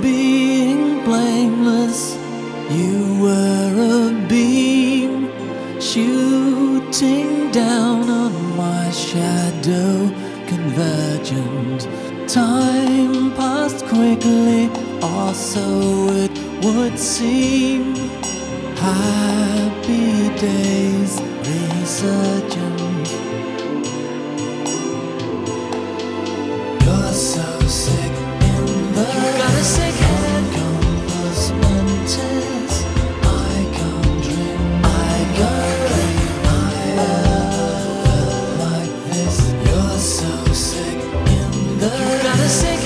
being blameless, you were a beam shooting down on my shadow, convergent. Time passed quickly, or so it would seem. Happy days resurgent. The